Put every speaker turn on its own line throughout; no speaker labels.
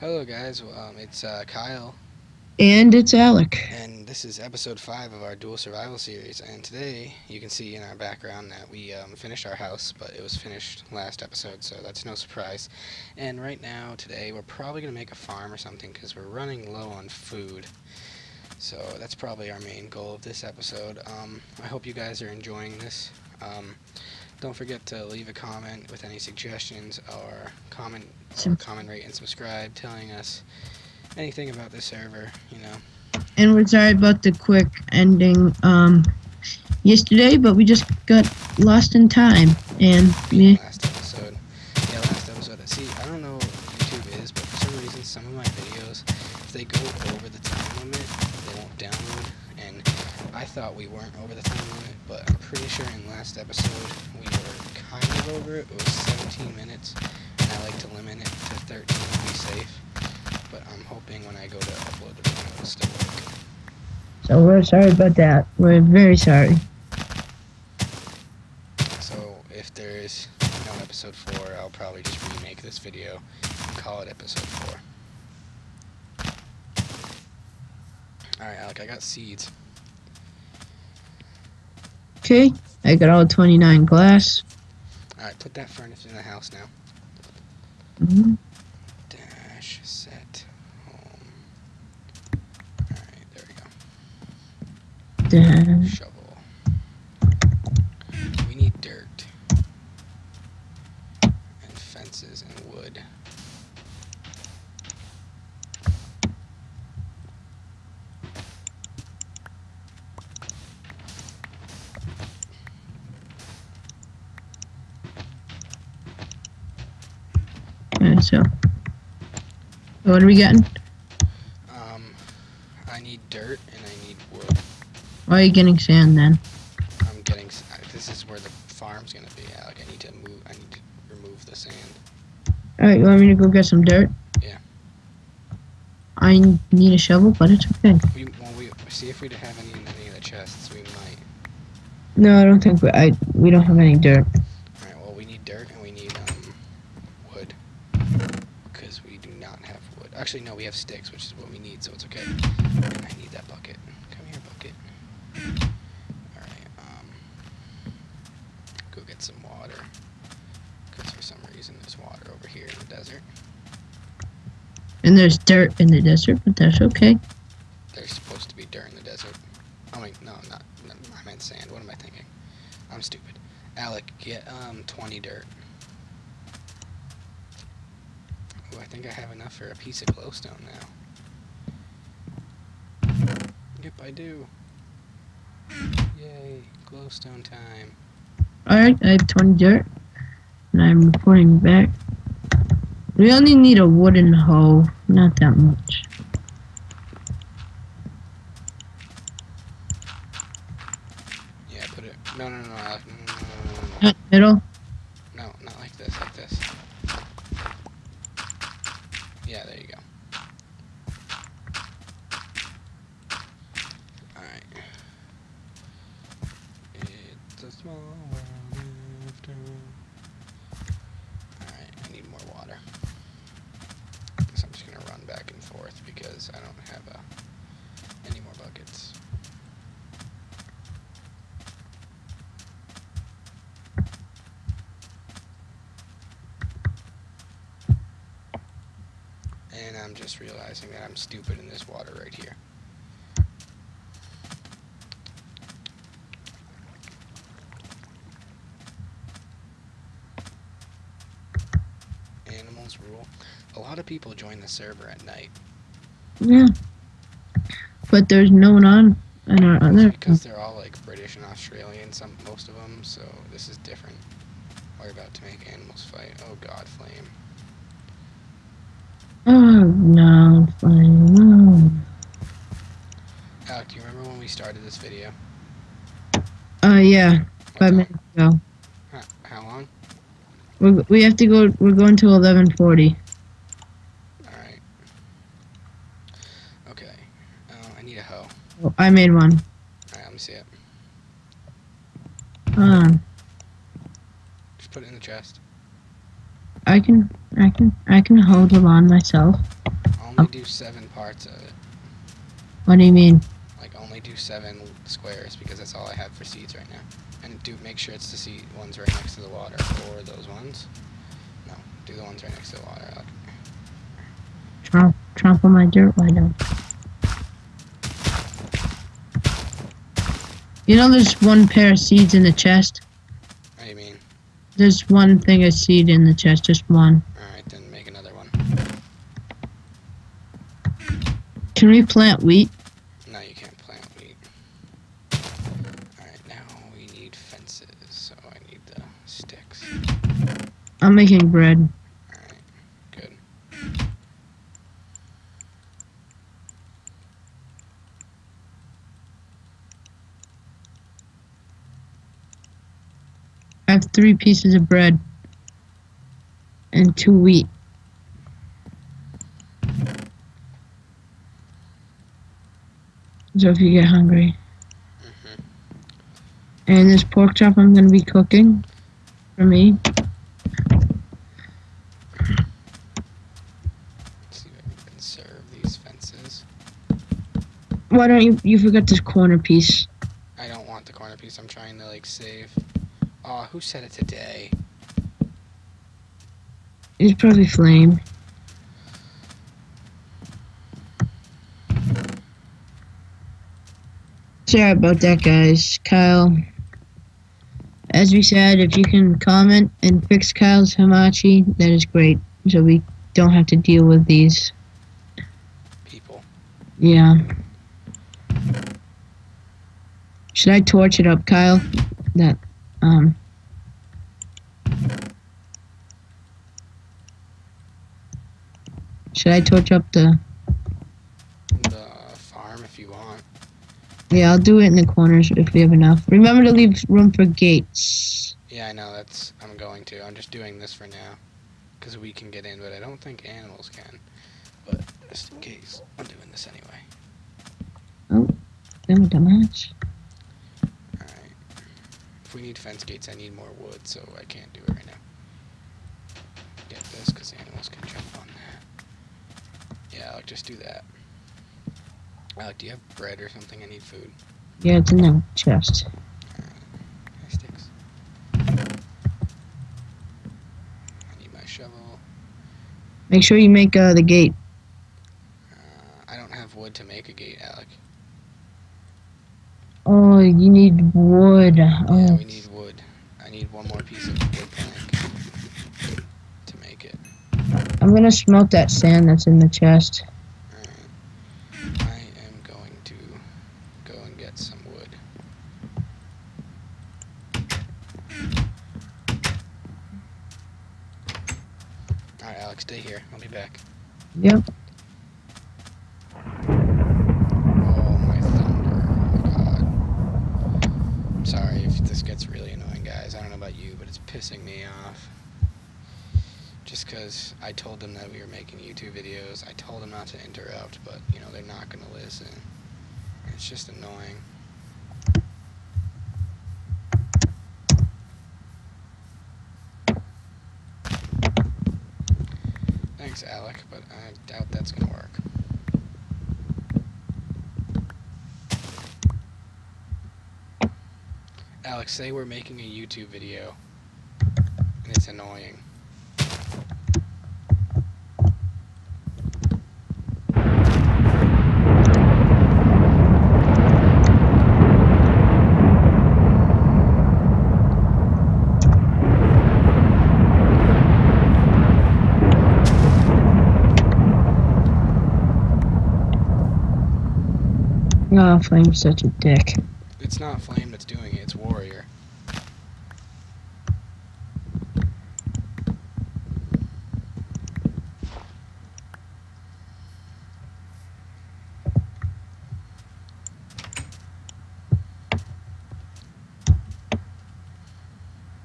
Hello, guys. Um, it's uh, Kyle,
And it's Alec.
and this is episode five of our dual survival series. And today, you can see in our background that we um, finished our house, but it was finished last episode, so that's no surprise. And right now, today, we're probably gonna make a farm or something because we're running low on food. So that's probably our main goal of this episode. Um, I hope you guys are enjoying this. Don't forget to leave a comment with any suggestions or comment or comment, rate, and subscribe, telling us anything about the server. You know,
And we're sorry about the quick ending um, yesterday, but we just got lost in time. And we,
last episode. Yeah, last episode. See, I don't know what YouTube is, but for some reason, some of my videos, if they go over the time limit, they won't download. And I thought we weren't over the time limit, but I'm pretty sure in last episode we were kind of over it. It was 17 minutes, and I like to limit it to 13 to be safe. But I'm hoping when I go to upload the video, it'll still work.
so we're sorry about that. We're very sorry.
So if there is no episode 4, I'll probably just remake this video and call it episode 4. Alright, Alec, I got seeds.
Okay, I got all 29 glass.
Alright, put that furnace in the house now.
Mhm.
Dash set home. Alright, there we go.
Then-
Shovel. We need dirt. And fences and wood.
So, what are we getting?
Um, I need dirt and I need wood.
Why are you getting sand then?
I'm getting. This is where the farm's gonna be. Alec, I need to move. I need to remove the sand.
Alright, you want me to go get some dirt?
Yeah.
I need a shovel, but it's okay.
We well, we see if we have any in any of the chests. We might.
No, I don't think we, I, we don't have any dirt.
All right. Well, we need dirt and we need um wood because we do not have wood. Actually, no, we have sticks, which is what we need, so it's okay. I need that bucket. Come here, bucket. All right. Um. Go get some water. Because for some reason there's water over here in the desert.
And there's dirt in the desert, but that's okay.
There's supposed to be dirt in the desert. Oh wait, no, not. no, I meant sand. What am I thinking? I'm stupid. Alec, get um 20 dirt. Oh, I think I have enough for a piece of glowstone now. Yep, I do. Yay, glowstone time.
Alright, I have 20 dirt. And I'm reporting back. We only need a wooden hoe, not that much.
Yeah, put it. No, no, no, No, no, no.
Not middle.
No, not like this, like this. Yeah, there you go. Alright. It's a small world after Alright, I need more water. So I'm just gonna run back and forth because I don't have uh, any more buckets. And I'm just realizing that I'm stupid in this water right here. Animals rule. A lot of people join the server at night.
Yeah. But there's no one on in our other.
because they're all like British and Australian, some most of them. So this is different. We're about to make animals fight. Oh God, flame.
Oh, no, fine, no.
Alec, do you remember when we started this video?
Uh, yeah,
What
five
time?
minutes ago.
How, how long?
We we have to go. We're going to 11:40.
All right. Okay. Uh, I need a hoe.
Oh, I made one.
All right, let me see it.
Um,
Just put it in the chest.
I can, I can, I can hold the lawn myself.
Only do seven parts of it.
What do you mean?
Like only do seven squares because that's all I have for seeds right now. And do make sure it's the seed ones right next to the water or those ones. No, do the ones right next to the water. Like,
Trump, Trump on my dirt? Why not? You know, there's one pair of seeds in the chest.
what do you mean?
There's one thing of seed in the chest, just one.
All right, then make another one.
Can we plant wheat?
No, you can't plant wheat. Alright, now we need fences, so I need the sticks.
I'm making bread.
Alright, good.
I have three pieces of bread and two wheat. So if you get hungry.
hmm
And this pork chop I'm gonna be cooking for me.
Let's see if I can serve these fences.
Why don't you you forgot this corner piece?
I don't want the corner piece, I'm trying to like save. Aw, who said it today?
It's probably flame. Sorry about that guys. Kyle. As we said, if you can comment and fix Kyle's Hamachi, that is great. So we don't have to deal with these.
People.
Yeah. Should I torch it up, Kyle? That um Should I torch up the
The farm if you want.
Yeah, I'll do it in the corners if we have enough. Remember to leave room for gates.
Yeah, I know, that's. I'm going to. I'm just doing this for now. Because we can get in, but I don't think animals can. But just in case, I'm doing this anyway.
Oh, then with the match.
Alright. If we need fence gates, I need more wood, so I can't do it right now. Get this, because animals can jump on that. Yeah, Alec, just do that. Alec, do you have bread or something? I need food.
Yeah, it's in the chest.
Sticks. I need my shovel.
Make sure you make uh, the gate.
Uh, I don't have wood to make a gate, Alec.
Oh, you need wood.
Yeah,
Oh,
we need wood. I need one more piece of wood plank to make it.
I'm gonna smelt that sand that's in the chest.
Alright. I am going to go and get some wood. Alright, Alec, stay here. I'll be back.
Yep.
Oh, my thunder. Oh, god. I'm sorry if this gets really annoying, guys. I don't know about you, but it's pissing me off. Just because I told them that we were making YouTube videos. I told them not to interrupt, but, you know, they're not going to listen. It's just annoying. But I doubt that's going to work. Alec, say we're making a YouTube video and it's annoying.
Oh, Flame's such a dick.
It's not Flame that's doing it, it's Warrior.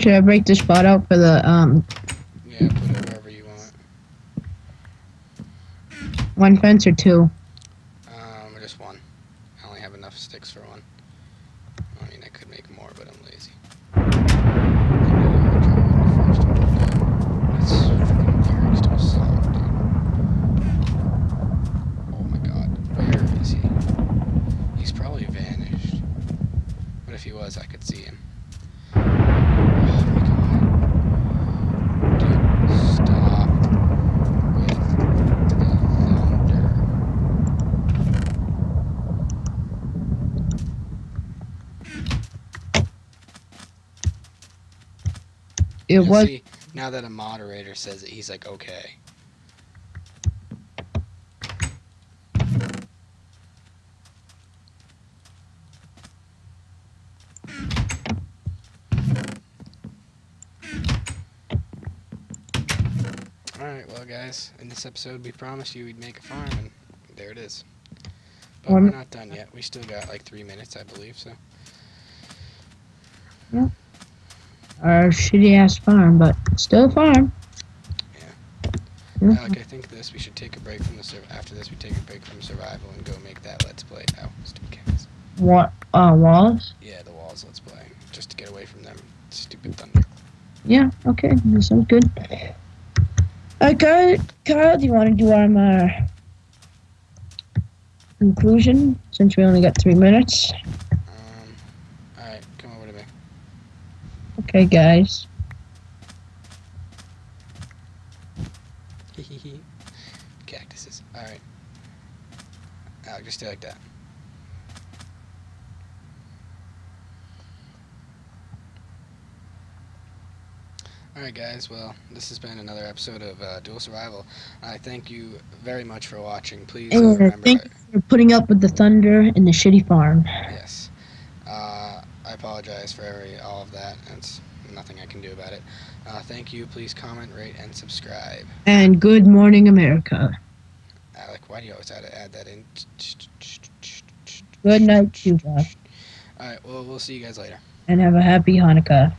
Should I break the spot out for the um
Yeah, put it wherever you want.
one fence or two?
Um, or just one. I only have enough sticks for one. I mean, I could make more, but I'm lazy. Maybe I'll try one first one. It's freaking very still slow, dude.
It was
see, now that a moderator says it, he's like, okay. Alright, well, guys, in this episode, we promised you we'd make a farm, and there it is. But
Um,
we're not done yet. We still got like three minutes, I believe, so.
Our shitty ass farm, but still a farm. Yeah.
Alec, I think this, we should take a break from the sur- after this, we take a break from survival and go make that Let's Play. Ow, stupid cats.
What uh walls?
Yeah, the walls Let's Play. Just to get away from them. Stupid thunder.
Yeah, okay, that sounds good. Alright, Kyle, Kyle, do you want to do our uh, conclusion since we only got three minutes?
Um, alright, come over to me.
Okay, guys.
Cactuses. Alright. Alec, just stay like that. Alright guys, well, this has been another episode of uh, Dual Survival. I thank you very much for watching. Please uh,
And
remember...
thank you for putting up with the thunder and the shitty farm.
Yes. Uh, I apologize for every all of that. It's can do about it. Uh, thank you. Please comment, rate, and subscribe.
And good morning, America.
Alec, why do you always have to add that in?
Good night, Cuba.
All right. Well, we'll see you guys later.
And have a happy Hanukkah.